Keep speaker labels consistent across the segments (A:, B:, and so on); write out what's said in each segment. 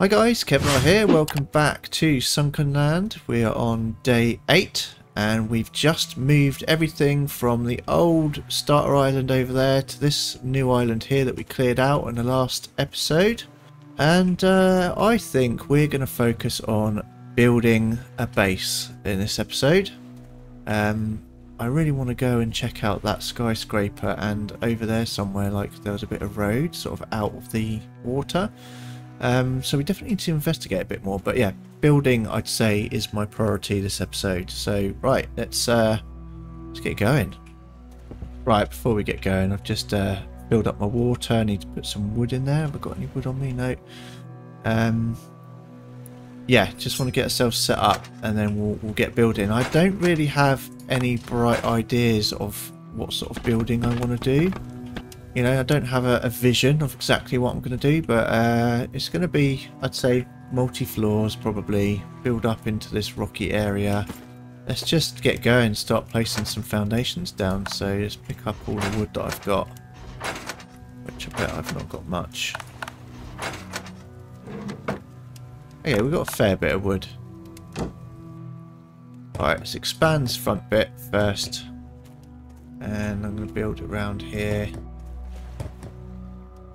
A: Hi guys, Kevlar here. Welcome back to Sunkenland. We are on day 8 and we've just moved everything from the old starter island over there to this new island here that we cleared out in the last episode. And uh, I think we're going to focus on building a base in this episode. Um, I really want to go and check out that skyscraper and over there somewhere like there was a bit of road sort of out of the water. Um, so we definitely need to investigate a bit more. But yeah, building I'd say is my priority this episode. So right, let's uh, let's get going. Right, before we get going, I've just uh, filled up my water. I need to put some wood in there. Have I got any wood on me? No. Um, yeah, just want to get ourselves set up and then we'll, we'll get building. I don't really have any bright ideas of what sort of building I want to do. You know, I don't have a, a vision of exactly what I'm going to do, but uh, it's going to be, I'd say, multi-floors probably, build up into this rocky area. Let's just get going, start placing some foundations down. So let's pick up all the wood that I've got, which I bet I've not got much. Yeah, we've got a fair bit of wood. Alright, let's expand this front bit first. And I'm going to build around here.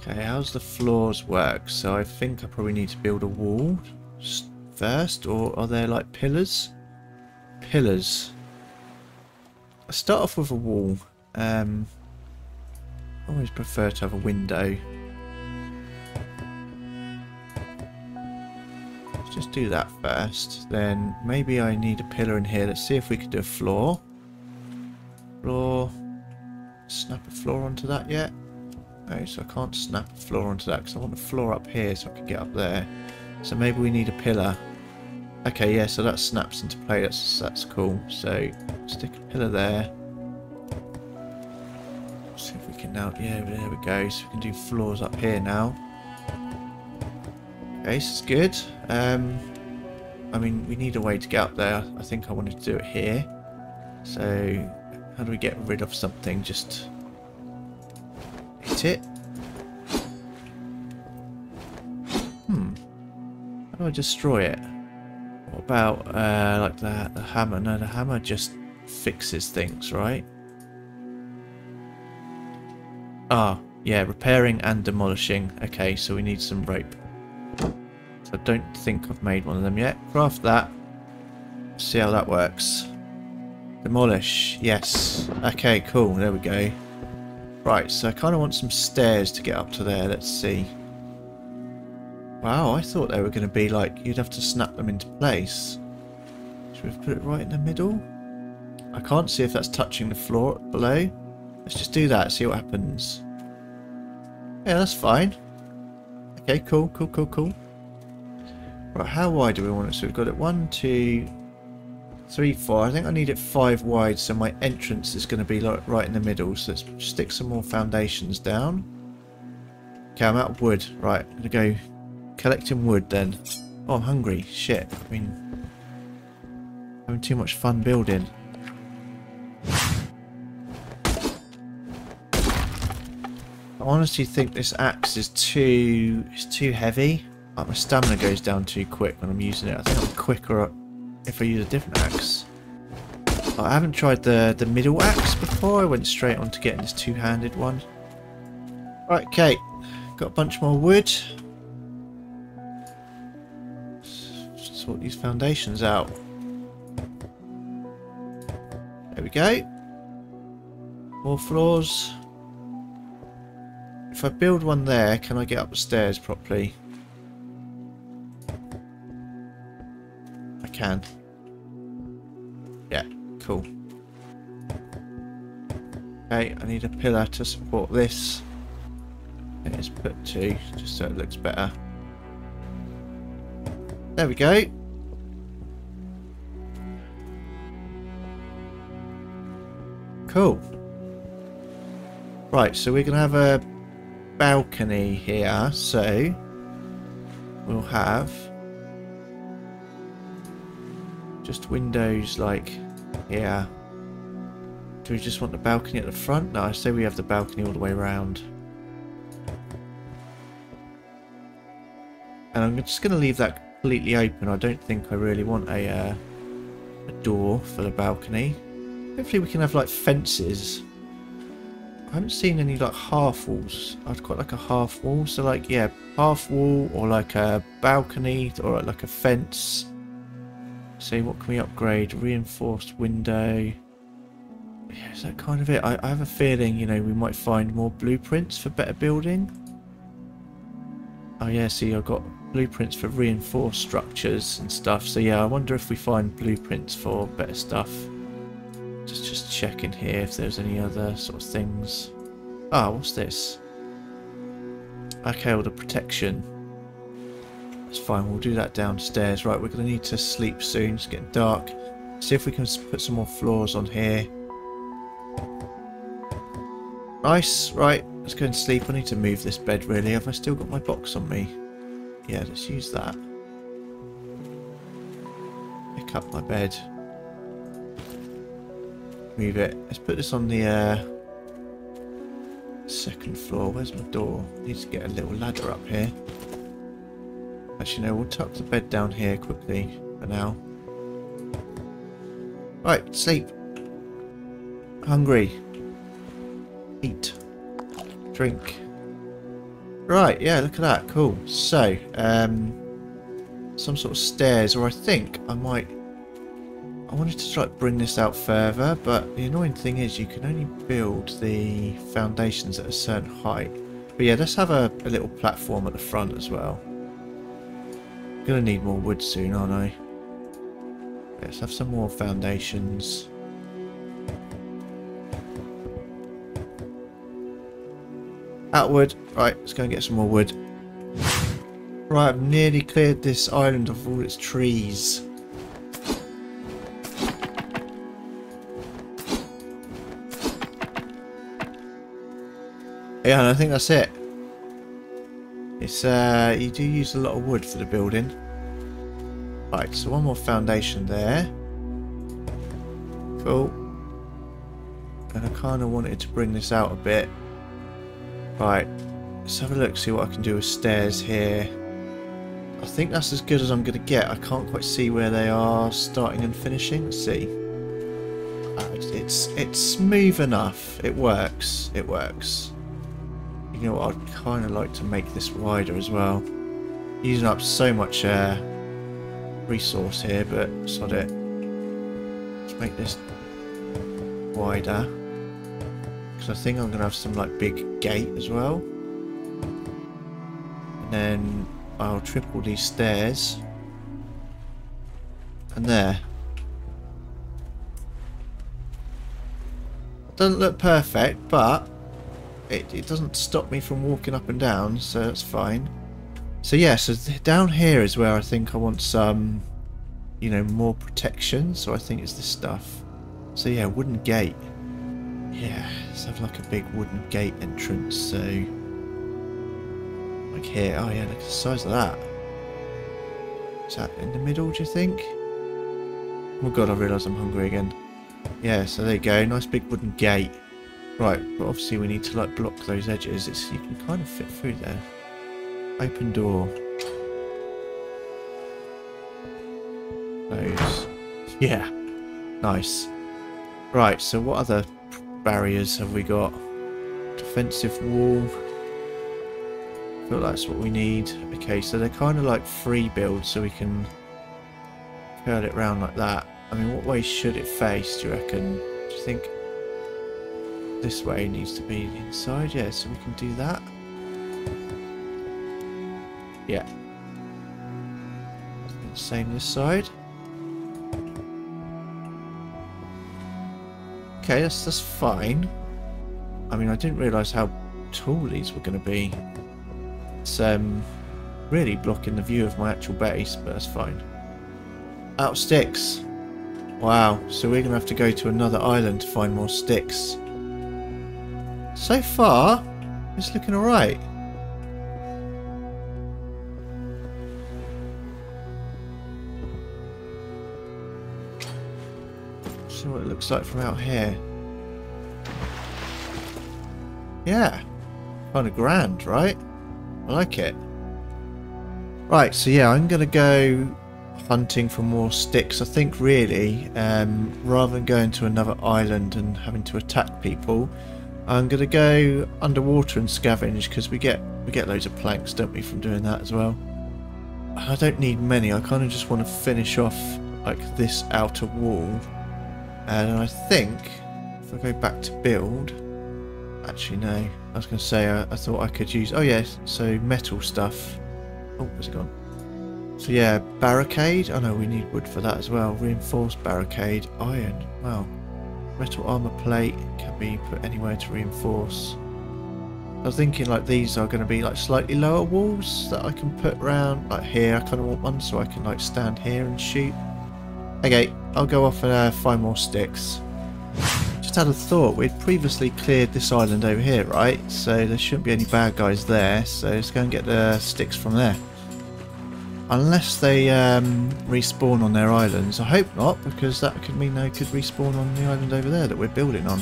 A: Okay, how's the floors work? So I think I probably need to build a wall first, or are there like pillars? Pillars. I start off with a wall. Um, always prefer to have a window. Let's just do that first. Then maybe I need a pillar in here. Let's see if we can do a floor. Floor. Snap a floor onto that yet? Okay, so I can't snap a floor onto that because I want the floor up here so I can get up there. So maybe we need a pillar. Okay, yeah, so that snaps into place. That's, that's cool. So stick a pillar there. See if we can now... Yeah, there we go. So we can do floors up here now. Okay, this is good. Um, I mean, we need a way to get up there. I think I wanted to do it here. So how do we get rid of something? Just it. Hmm. How do I destroy it? What about, uh, like the, the hammer? No, the hammer just fixes things, right? Ah, yeah, repairing and demolishing. Okay, so we need some rope. So I don't think I've made one of them yet. Craft that. See how that works. Demolish, yes. Okay, cool, there we go. Right, so I kind of want some stairs to get up to there. Let's see. Wow, I thought they were going to be like, you'd have to snap them into place. Should we put it right in the middle? I can't see if that's touching the floor below. Let's just do that, see what happens. Yeah, that's fine. Okay, cool, cool, cool, cool. Right, how wide do we want it? So we've got it one, two, Three, four. I think I need it five wide, so my entrance is going to be like right in the middle. So let's stick some more foundations down. Okay, I'm out of wood. Right, I'm going to go collecting wood then. Oh, I'm hungry. Shit. I mean, having too much fun building. I honestly think this axe is too it's too heavy. Like my stamina goes down too quick when I'm using it. I think I'm quicker if I use a different axe. I haven't tried the, the middle axe before. I went straight on to getting this two-handed one. Right, okay. Got a bunch more wood. Sort these foundations out. There we go. More floors. If I build one there, can I get up the stairs properly? Can. Yeah, cool. Okay, I need a pillar to support this. Let's put two, just so it looks better. There we go. Cool. Right, so we're going to have a balcony here, so we'll have just windows like yeah. Do we just want the balcony at the front? No, I say we have the balcony all the way around. And I'm just going to leave that completely open. I don't think I really want a, uh, a door for the balcony. Hopefully we can have like fences. I haven't seen any like half walls. I'd quite like a half wall. So like, yeah, half wall or like a balcony or like a fence. See, what can we upgrade? Reinforced window. Yeah, is that kind of it? I, I have a feeling, you know, we might find more blueprints for better building. Oh yeah, see, I've got blueprints for reinforced structures and stuff. So yeah, I wonder if we find blueprints for better stuff. Just just checking here if there's any other sort of things. Ah, oh, what's this? Okay, all the protection. That's fine, we'll do that downstairs. Right, we're going to need to sleep soon. It's getting dark. See if we can put some more floors on here. Nice, right, let's go and sleep. I need to move this bed really. Have I still got my box on me? Yeah, let's use that. Pick up my bed. Move it. Let's put this on the uh, second floor. Where's my door? Need to get a little ladder up here. Actually, no, we'll tuck the bed down here quickly for now. Right, sleep. Hungry. Eat. Drink. Right, yeah, look at that. Cool. So, um, some sort of stairs, or I think I might... I wanted to try to bring this out further, but the annoying thing is you can only build the foundations at a certain height. But yeah, let's have a, a little platform at the front as well. Gonna need more wood soon, aren't I? Let's have some more foundations. Outward. Right, let's go and get some more wood. Right, I've nearly cleared this island of all its trees. Yeah, and I think that's it. It's uh, you do use a lot of wood for the building. Right, so one more foundation there. Cool. And I kind of wanted to bring this out a bit. Right, let's have a look, see what I can do with stairs here. I think that's as good as I'm going to get. I can't quite see where they are starting and finishing. Let's see. Uh, it's it's smooth enough. It works. It works. You know what? I'd kind of like to make this wider as well. Using up so much uh, resource here, but sod it. Let's make this wider. Because I think I'm going to have some like big gate as well. And then I'll triple these stairs. And there. Doesn't look perfect, but it, it doesn't stop me from walking up and down, so that's fine. So yeah, so down here is where I think I want some, you know, more protection. So I think it's this stuff. So yeah, wooden gate. Yeah, let's have like a big wooden gate entrance, so... Like here, oh yeah, look at the size of that. Is that in the middle, do you think? Oh god, I realise I'm hungry again. Yeah, so there you go, nice big wooden gate. Right, but obviously we need to like block those edges, it's, you can kind of fit through there. Open door. Close. Yeah, nice. Right, so what other barriers have we got? Defensive wall. I feel that's what we need. Okay, so they're kind of like free builds, so we can curl it around like that. I mean, what way should it face, do you reckon? Do you think this way needs to be inside? Yeah, so we can do that. Yeah. Same this side. Okay, that's, that's fine. I mean, I didn't realise how tall these were going to be. It's um, really blocking the view of my actual base, but that's fine. Out sticks. Wow, so we're going to have to go to another island to find more sticks. So far, it's looking alright. see what it looks like from out here. Yeah. Kind of grand, right? I like it. Right, so yeah, I'm going to go hunting for more sticks. I think really, um, rather than going to another island and having to attack people, I'm going to go underwater and scavenge because we get we get loads of planks, don't we, from doing that as well. I don't need many. I kind of just want to finish off like this outer wall. And I think if I go back to build, actually no, I was going to say I, I thought I could use, oh yes, so metal stuff. Oh, where's it gone? So yeah, barricade. Oh no, we need wood for that as well. Reinforced barricade, iron. Wow. Metal armor plate can be put anywhere to reinforce. I was thinking like these are going to be like slightly lower walls that I can put around like here. I kind of want one so I can like stand here and shoot. Okay, I'll go off and uh, find more sticks. Just had a thought, we'd previously cleared this island over here, right? So there shouldn't be any bad guys there, so let's go and get the sticks from there. Unless they um, respawn on their islands. I hope not, because that could mean they could respawn on the island over there that we're building on.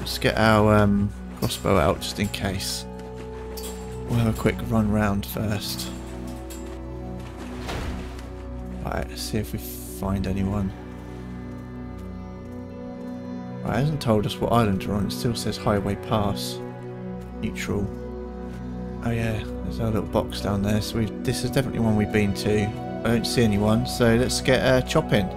A: Let's get our um, crossbow out just in case. We'll have a quick run round first. Right, let's see if we find anyone. Right, it hasn't told us what island we're on. It still says Highway Pass. Neutral. Oh yeah, there's our little box down there. So this is definitely one we've been to. I don't see anyone, so let's get uh, chopping.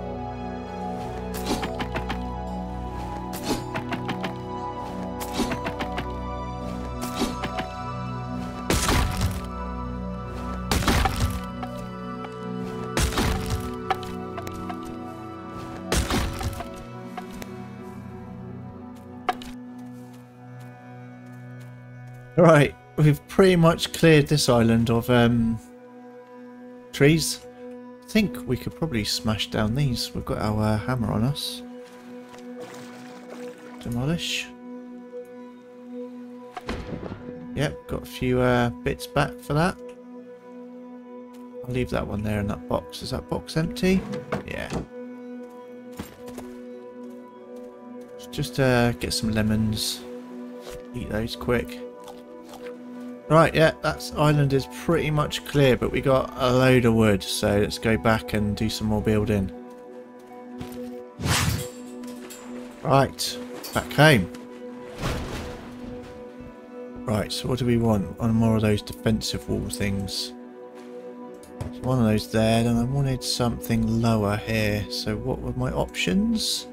A: Right, we've pretty much cleared this island of um, trees. I think we could probably smash down these. We've got our uh, hammer on us. Demolish. Yep, got a few uh, bits back for that. I'll leave that one there in that box. Is that box empty? Yeah. Just uh, get some lemons. Eat those quick. Right, yeah, that island is pretty much clear, but we got a load of wood, so let's go back and do some more building. Right, back home. Right, so what do we want? One more of those defensive wall things. One of those there, and I wanted something lower here. So what were my options?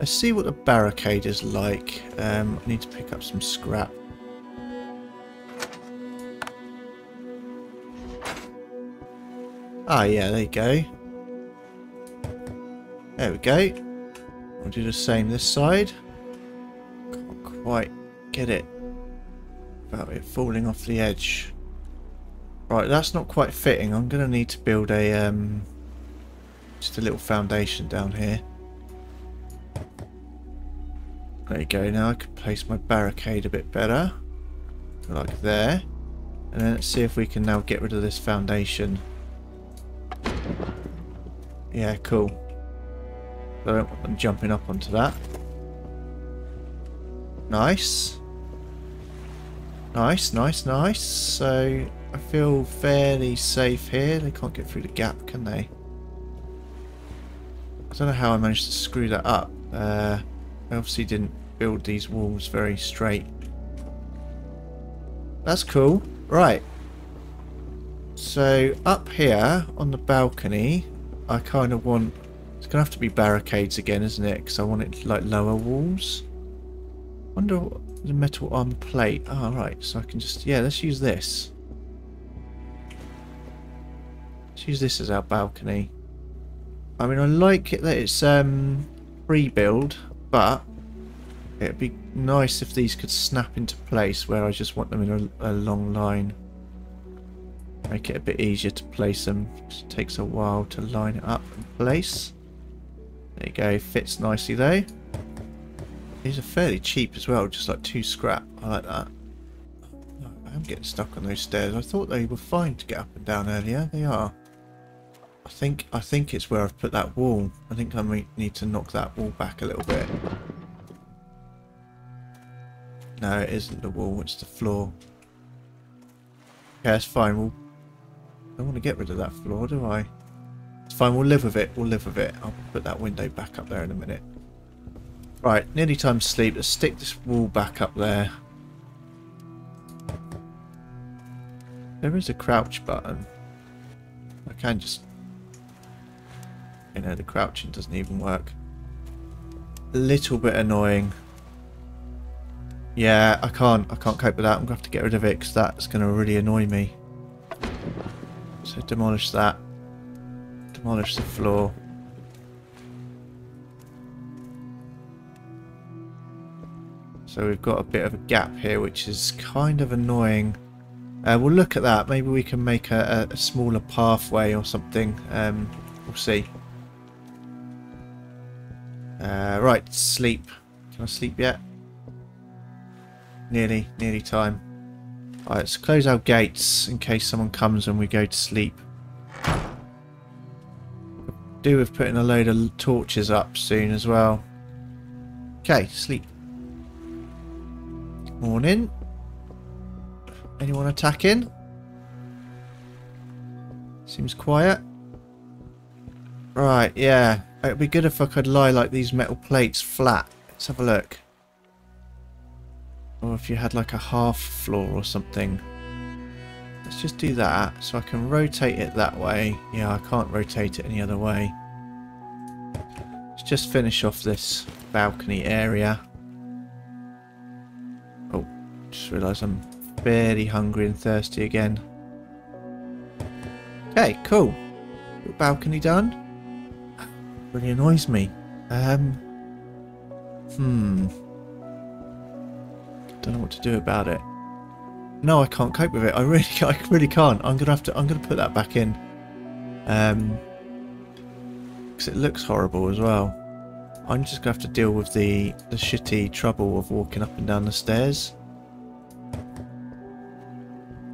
A: Let's see what the barricade is like. Um, I need to pick up some scrap. Ah, yeah, there you go. There we go. I'll do the same this side. Can't quite get it without it falling off the edge. Right, that's not quite fitting. I'm going to need to build a, um, just a little foundation down here. There you go. Now I can place my barricade a bit better. Like there. And then let's see if we can now get rid of this foundation. Yeah, cool. I don't want them jumping up onto that. Nice. Nice, nice, nice. So I feel fairly safe here. They can't get through the gap, can they? I don't know how I managed to screw that up. Uh, I obviously didn't build these walls very straight. That's cool. Right. So up here on the balcony, I kind of want... It's going to have to be barricades again, isn't it? Because I want it like lower walls. wonder what the metal armor plate. Oh, right. So I can just... Yeah, let's use this. Let's use this as our balcony. I mean, I like it that it's um, pre-build, but it'd be nice if these could snap into place where I just want them in a, a long line. Make it a bit easier to place them. It takes a while to line it up and place. There you go, fits nicely though. These are fairly cheap as well, just like two scrap. I like that. I'm getting stuck on those stairs. I thought they were fine to get up and down earlier. They are. I think I think it's where I've put that wall. I think I might need to knock that wall back a little bit. No, it isn't the wall, it's the floor. Okay, that's fine. We'll don't want to get rid of that floor, do I? It's fine, we'll live with it. We'll live with it. I'll put that window back up there in a minute. Right, nearly time to sleep. Let's stick this wall back up there. There is a crouch button. I can just... You know, the crouching doesn't even work. A little bit annoying. Yeah, I can't. I can't cope with that. I'm going to have to get rid of it because that's going to really annoy me. So demolish that. Demolish the floor. So we've got a bit of a gap here, which is kind of annoying. Uh, we'll look at that. Maybe we can make a, a smaller pathway or something. Um, we'll see. Uh, right, sleep. Can I sleep yet? Nearly, nearly time. Right, let's close our gates in case someone comes and we go to sleep. Do with putting a load of torches up soon as well. Okay, sleep. Morning. Anyone attacking? Seems quiet. Right, yeah. It'd be good if I could lie like these metal plates flat. Let's have a look. Or if you had like a half floor or something. Let's just do that so I can rotate it that way. Yeah, I can't rotate it any other way. Let's just finish off this balcony area. Oh, just realised I'm fairly hungry and thirsty again. Okay, cool. Balcony done. Really annoys me. Um. Hmm. I don't know what to do about it. No, I can't cope with it. I really, I really can't. I'm gonna have to. I'm gonna put that back in. Um. Because it looks horrible as well. I'm just gonna have to deal with the the shitty trouble of walking up and down the stairs.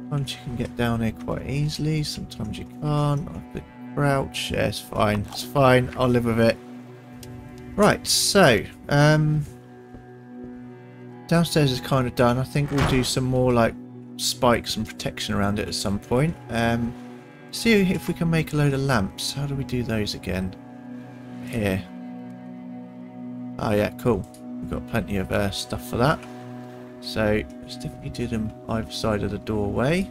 A: Sometimes you can get down here quite easily. Sometimes you can't. I have to crouch. Yeah, it's fine. It's fine. I'll live with it. Right. So, um, downstairs is kind of done. I think we'll do some more like spikes and protection around it at some point. Um, see if we can make a load of lamps. How do we do those again? Here. Oh yeah, cool. We've got plenty of uh, stuff for that. So let's definitely do them either side of the doorway.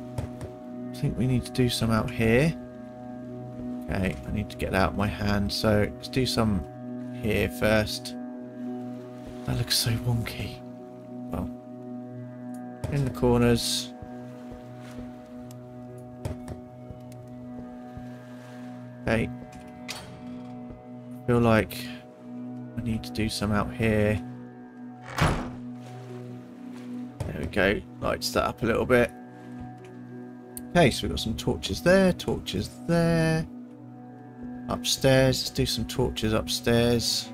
A: I think we need to do some out here. Okay, I need to get out my hand. So let's do some here first. That looks so wonky. In the corners. Okay. feel like I need to do some out here. There we go. Lights that up a little bit. Okay, so we've got some torches there, torches there. Upstairs, let's do some torches upstairs.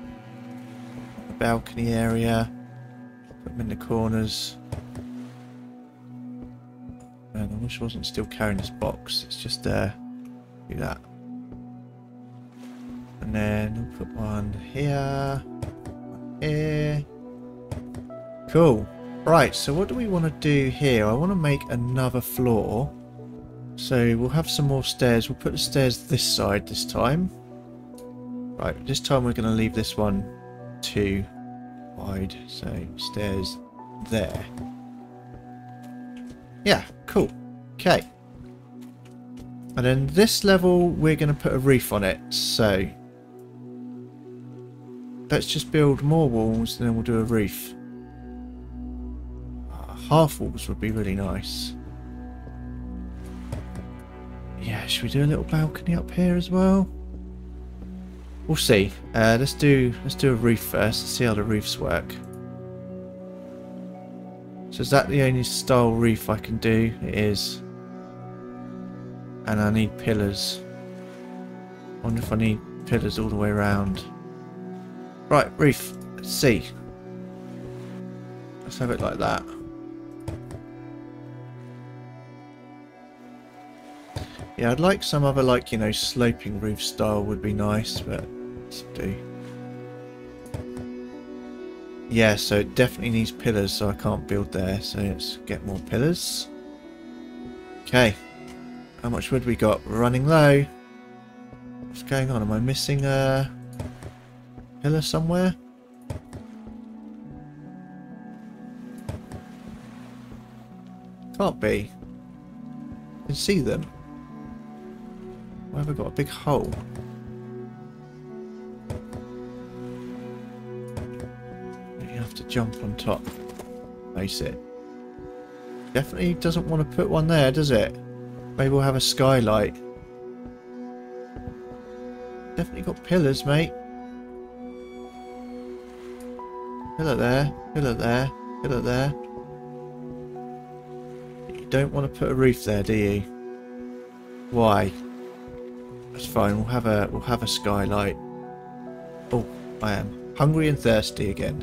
A: The balcony area. Put them in the corners. Wasn't still carrying this box. It's just there. Do that. And then we'll put one here. Here. Cool. Right, so what do we want to do here? I want to make another floor. So we'll have some more stairs. We'll put the stairs this side this time. Right, this time we're going to leave this one too wide. So stairs there. Yeah, cool. Okay. And then this level, we're going to put a reef on it. So let's just build more walls and then we'll do a reef. Uh, half walls would be really nice. Yeah, should we do a little balcony up here as well? We'll see. Uh, let's do let's do a reef first. See how the reefs work. So is that the only style reef I can do? It is. And I need pillars. wonder if I need pillars all the way around. Right, roof. Let's see. Let's have it like that. Yeah, I'd like some other, like, you know, sloping roof style would be nice, but let's do. Yeah, so it definitely needs pillars, so I can't build there, so let's get more pillars. Okay. How much wood we got? We're running low. What's going on? Am I missing a pillar somewhere? Can't be. I can see them. Why have I got a big hole? You have to jump on top. Face it. Definitely doesn't want to put one there, does it? Maybe we'll have a skylight. Definitely got pillars, mate. Pillar there, pillar there, pillar there. You don't want to put a roof there, do you? Why? That's fine. We'll have a we'll have a skylight. Oh, I am hungry and thirsty again.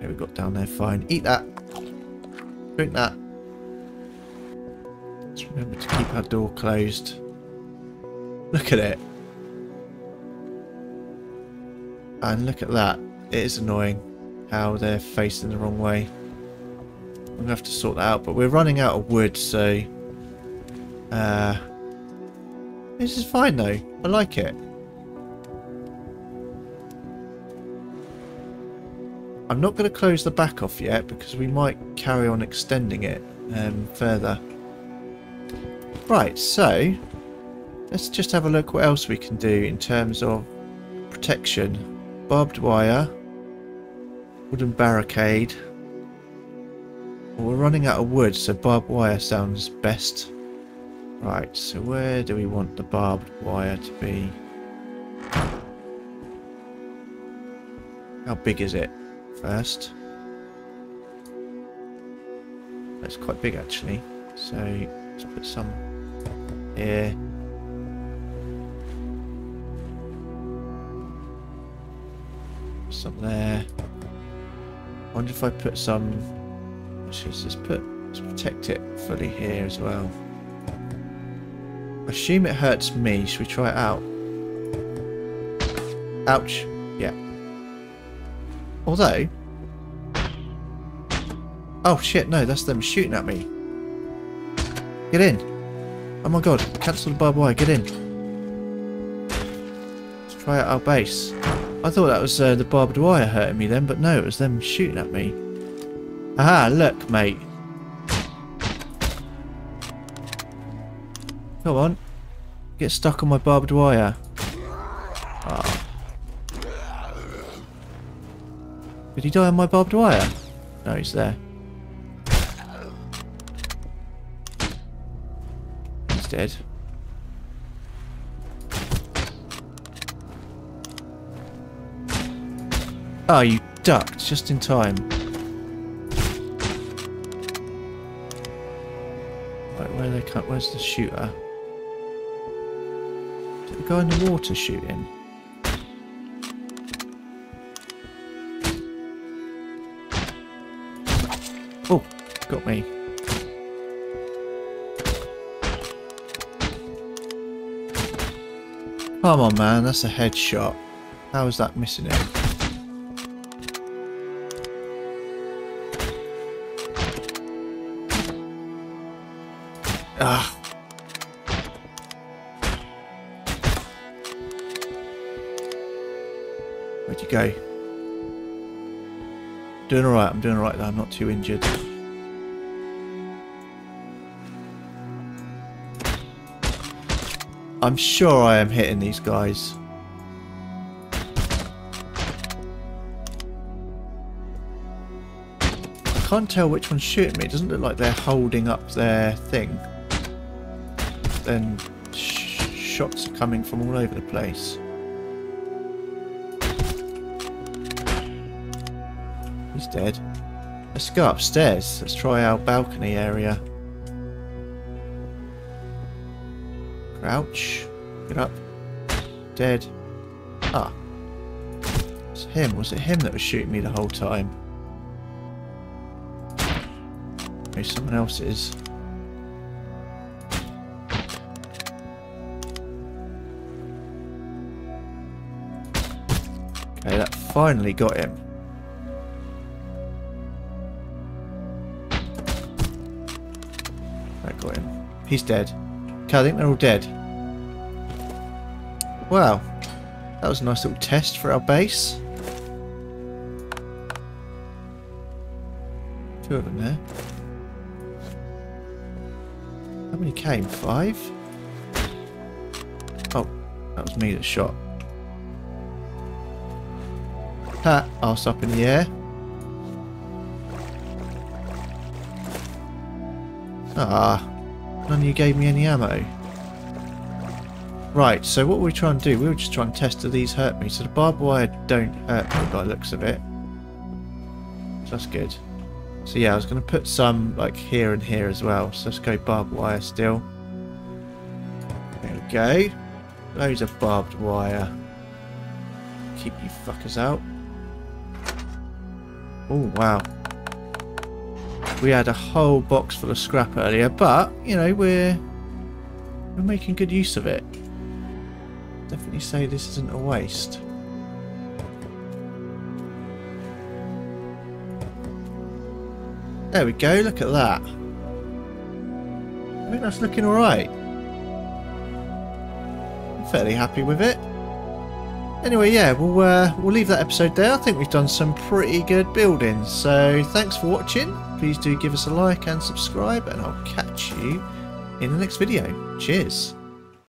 A: Here we got down there. Fine. Eat that. Drink that. Let's remember to keep our door closed. Look at it. And look at that. It is annoying how they're facing the wrong way. I'm going to have to sort that out. But we're running out of wood, so... Uh, this is fine, though. I like it. I'm not going to close the back off yet because we might carry on extending it um, further. Right, so let's just have a look what else we can do in terms of protection. Barbed wire, wooden barricade. Well, we're running out of wood, so barbed wire sounds best. Right, so where do we want the barbed wire to be? How big is it? first. That's quite big actually. So let's put some Eh. here. Some there. I wonder if I put some. Let's just put. Let's protect it fully here as well. I assume it hurts me. Should we try it out? Ouch. Yeah. Although... Oh shit, no, that's them shooting at me. Get in. Oh my god, cancel the barbed wire, get in. Let's try out our base. I thought that was uh, the barbed wire hurting me then, but no, it was them shooting at me. Aha, look, mate. Come on. Get stuck on my barbed wire. Oh. Did he die on my barbed wire? No, he's there. Dead. Oh, you ducked just in time. Right, where they cut? Where's the shooter? Did the guy in the water shooting? Oh, got me. Come on, man. That's a headshot. How is that missing it? Ah. Where'd you go? Doing alright, I'm doing alright though, I'm not too injured. I'm sure I am hitting these guys. I can't tell which one's shooting me. It doesn't look like they're holding up their thing. Then sh shots are coming from all over the place. He's dead. Let's go upstairs. Let's try our balcony area. Crouch. Get up. Dead. Ah. It's him. Was it him that was shooting me the whole time? Maybe someone else is. Okay, that finally got him. That got him. He's dead. Okay, I think they're all dead. Wow. That was a nice little test for our base. Two of them there. How many came? Five? Oh, that was me that shot. Ha! Arse up in the air. Ah, none of you gave me any ammo. Right, so what were we're trying to do, we were just trying to test do these hurt me. So the barbed wire don't hurt me by looks of it. So that's good. So yeah, I was going to put some like here and here as well. So let's go barbed wire still. There we go. Loads of barbed wire. Keep you fuckers out. Oh, wow. We had a whole box full of scrap earlier, but, you know, we're we're making good use of it. Definitely say this isn't a waste. There we go, look at that. I think that's looking alright. I'm fairly happy with it. Anyway, yeah, we'll, uh, we'll leave that episode there. I think we've done some pretty good building. So thanks for watching. Please do give us a like and subscribe, and I'll catch you in the next video. Cheers.